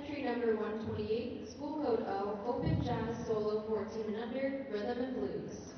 Entry number 128, school code O, open jazz solo 14 and under, rhythm and blues.